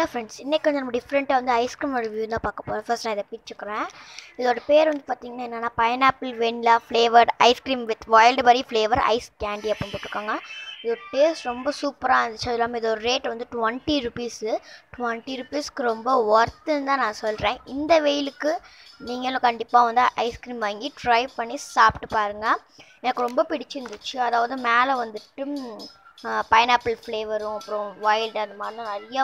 Hello friends இன்றைக்கி கொஞ்சம் நம்ம டிஃப்ரெண்ட்டாக வந்து ஐஸ்கிரீம் ரிவ்யூ தான் பார்க்க போகிறோம் ஃபர்ஸ்ட் நான் இதை பிரிச்சுக்கிறேன். இதோட பேர் வந்து பார்த்திங்கன்னா என்னென்னா pineapple vanilla flavoured ice cream with wild berry flavour ice candy அப்படின்னு போட்டிருக்காங்க. இதோட டேஸ்ட் ரொம்ப சூப்பராக இருந்துச்சு. அது இல்லாமல் இதோட ரேட் வந்து டுவெண்ட்டி ருபீஸு டுவெண்ட்டி ருபீஸ்க்கு ரொம்ப ஒர்த்துன்னு தான் நான் சொல்கிறேன் இந்த வெயிலுக்கு நீங்களும் கண்டிப்பாக வந்து ஐஸ்கிரீம் வாங்கி ட்ரை பண்ணி சாப்பிட்டு பாருங்கள் எனக்கு ரொம்ப பிடிச்சிருந்துச்சு. அதாவது மேலே வந்துட்டு பைனாப்பிள் ஃப்ளேவரும் அப்புறம் வைல்டு அந்த மாதிரிலாம் நிறையா